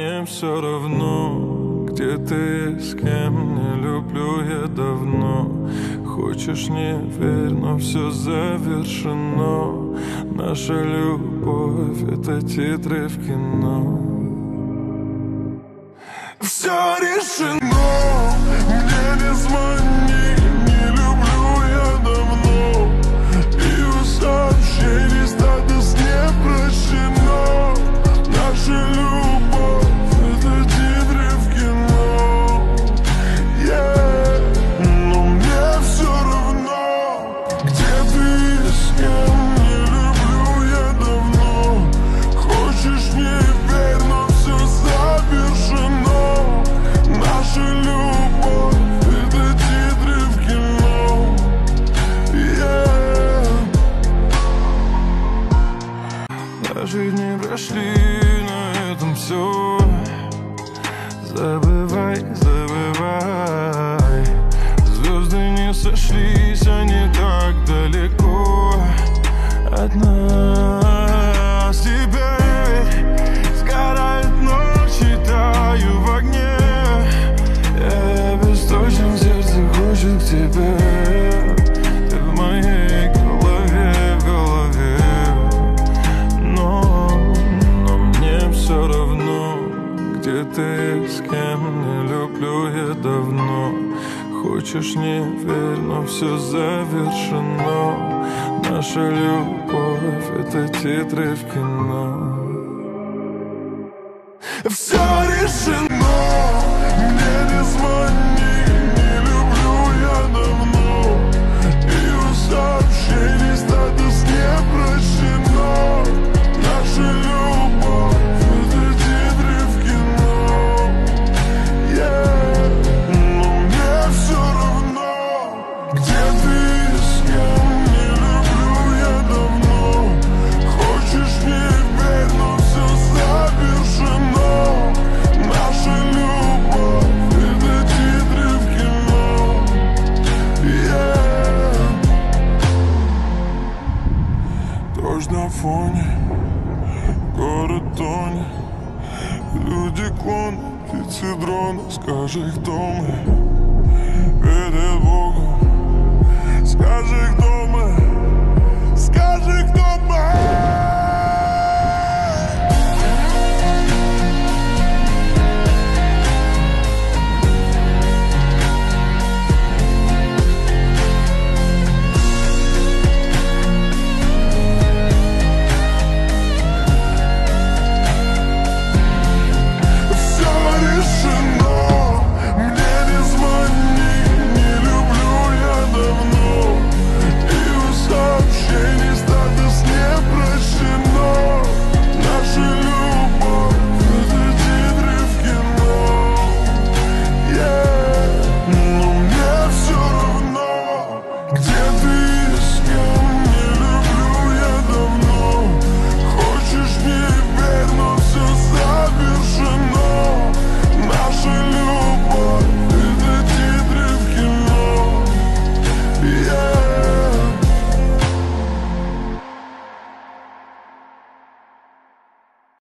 мне все равно Где ты с кем, не люблю я давно. Хочешь не верь, но все завершено. Наша любовь — это титры в кино. Все решено, мне не звони Наши дни прошли, на этом все Забывай, забывай. Звезды не сошлись, Хочешь не верь, но все завершено. Наша любовь — это титры в кино. Все решено, Дождь на фоне, город тонет Люди клоны, птицы дрона Скажи, кто мы? Перед Богом Скажи, кто мы Every